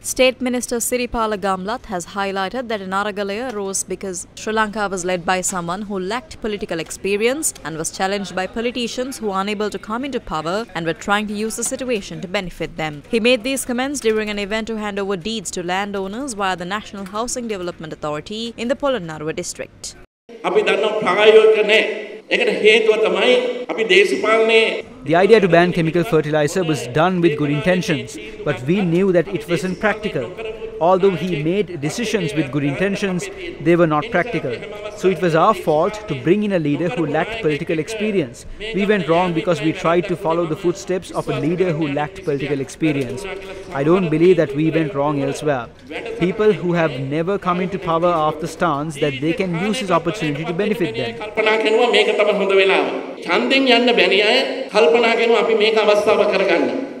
State Minister Siripala Gamlath has highlighted that Aragalaya rose because Sri Lanka was led by someone who lacked political experience and was challenged by politicians who were unable to come into power and were trying to use the situation to benefit them. He made these comments during an event to hand over deeds to landowners via the National Housing Development Authority in the Polonnaruwa district. The idea to ban chemical fertilizer was done with good intentions, but we knew that it wasn't practical. Although he made decisions with good intentions, they were not practical. So it was our fault to bring in a leader who lacked political experience. We went wrong because we tried to follow the footsteps of a leader who lacked political experience. I don't believe that we went wrong elsewhere People who have never come into power after stance that they can use this opportunity to benefit them. කල්පනා කරනවා මේක තමයි හොඳ වෙලාව. ඡන්දෙන් යන්න බැරි අය කල්පනා කරනවා අපි මේක අවස්ථාව කරගන්න.